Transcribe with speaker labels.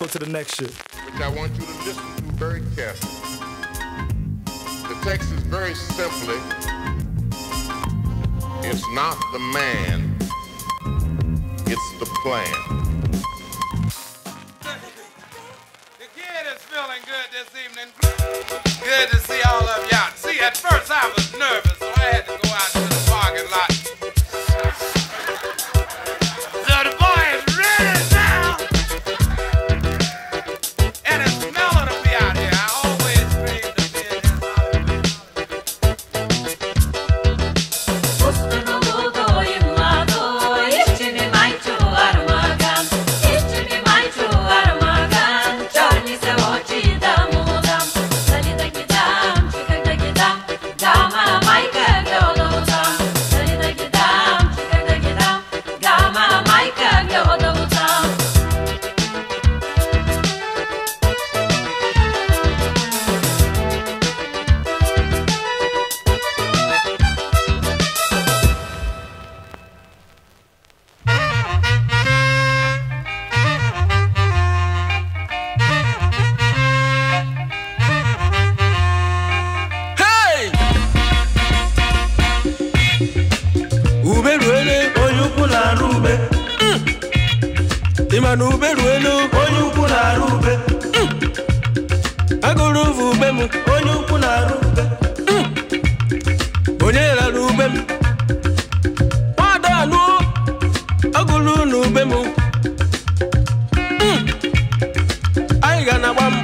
Speaker 1: Go to the next shit.
Speaker 2: which I want you to listen to very carefully. The text is very simply, it's not the man, it's the plan.
Speaker 3: The kid is feeling good this evening. Good to see all of y'all. See, at first I was nervous,
Speaker 4: ịma na ube ruelu onye ukwu na-arụ ube agụrụ ụvụ ube m. Onye ukwu na-arụ ube onye rara ube m. Nwada anụ. Agụrụ na ube m anyị ga na-agba mgba